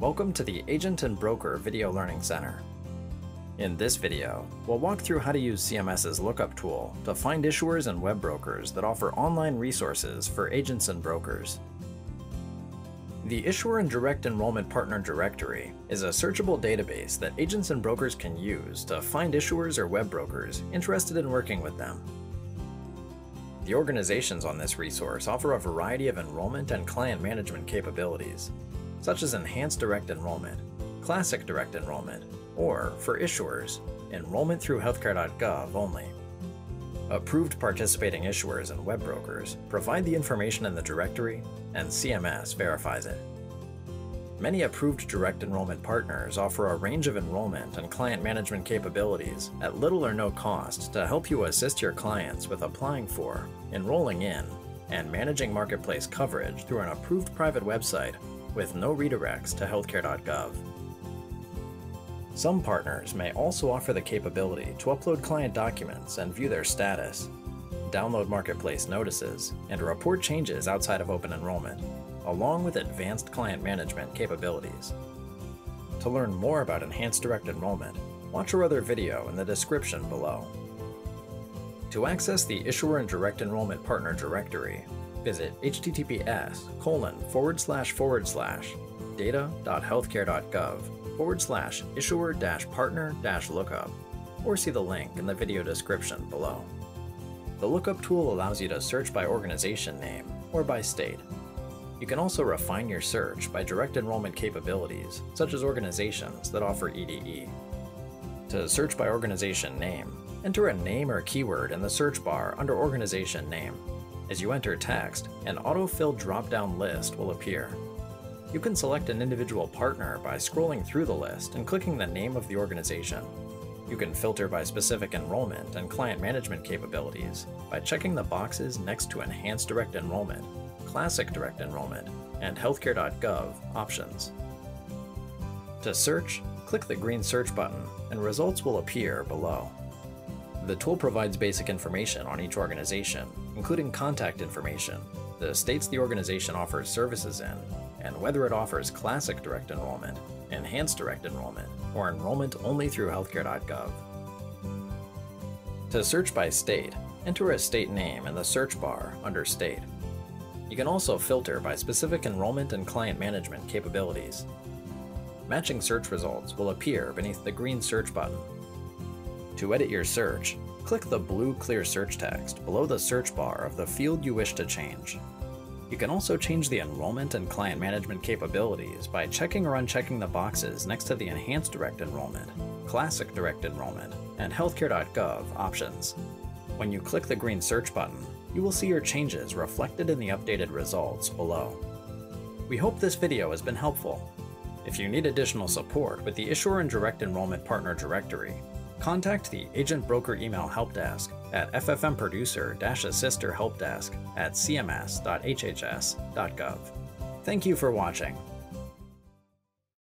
Welcome to the Agent and Broker Video Learning Center. In this video, we'll walk through how to use CMS's lookup tool to find issuers and web brokers that offer online resources for agents and brokers. The Issuer and Direct Enrollment Partner Directory is a searchable database that agents and brokers can use to find issuers or web brokers interested in working with them. The organizations on this resource offer a variety of enrollment and client management capabilities, such as Enhanced Direct Enrollment, Classic Direct Enrollment, or, for issuers, enrollment through healthcare.gov only. Approved participating issuers and web brokers provide the information in the directory, and CMS verifies it. Many approved direct enrollment partners offer a range of enrollment and client management capabilities at little or no cost to help you assist your clients with applying for, enrolling in, and managing marketplace coverage through an approved private website with no redirects to healthcare.gov. Some partners may also offer the capability to upload client documents and view their status, download marketplace notices, and report changes outside of open enrollment, along with advanced client management capabilities. To learn more about Enhanced Direct Enrollment, watch our other video in the description below. To access the Issuer and Direct Enrollment Partner Directory, visit https colon forward slash forward slash data.healthcare.gov forward slash issuer dash partner dash lookup, or see the link in the video description below. The lookup tool allows you to search by organization name or by state. You can also refine your search by direct enrollment capabilities, such as organizations that offer EDE. To search by organization name, enter a name or keyword in the search bar under organization name. As you enter text, an autofill drop-down list will appear. You can select an individual partner by scrolling through the list and clicking the name of the organization. You can filter by specific enrollment and client management capabilities by checking the boxes next to Enhanced Direct Enrollment, Classic Direct Enrollment, and Healthcare.gov options. To search, click the green search button and results will appear below. The tool provides basic information on each organization, including contact information, the states the organization offers services in, and whether it offers Classic Direct Enrollment, Enhanced Direct Enrollment, or enrollment only through healthcare.gov. To search by state, enter a state name in the search bar under State. You can also filter by specific enrollment and client management capabilities. Matching search results will appear beneath the green search button. To edit your search, click the blue clear search text below the search bar of the field you wish to change. You can also change the enrollment and client management capabilities by checking or unchecking the boxes next to the Enhanced Direct Enrollment, Classic Direct Enrollment, and Healthcare.gov options. When you click the green search button, you will see your changes reflected in the updated results below. We hope this video has been helpful. If you need additional support with the Issuer and Direct Enrollment Partner Directory, contact the Agent Broker Email Help Desk at ffmproducer-assister helpdesk at cms.hhs.gov. Thank you for watching.